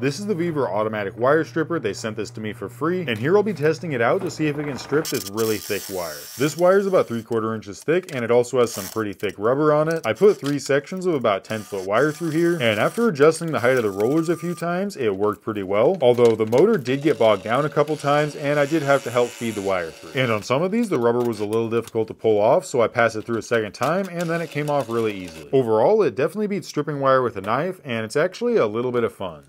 This is the VEVOR automatic wire stripper. They sent this to me for free, and here I'll be testing it out to see if it can strip this really thick wire. This wire is about 3 quarter inches thick, and it also has some pretty thick rubber on it. I put three sections of about 10 foot wire through here, and after adjusting the height of the rollers a few times, it worked pretty well. Although the motor did get bogged down a couple times, and I did have to help feed the wire through. And on some of these, the rubber was a little difficult to pull off, so I passed it through a second time, and then it came off really easily. Overall, it definitely beats stripping wire with a knife, and it's actually a little bit of fun.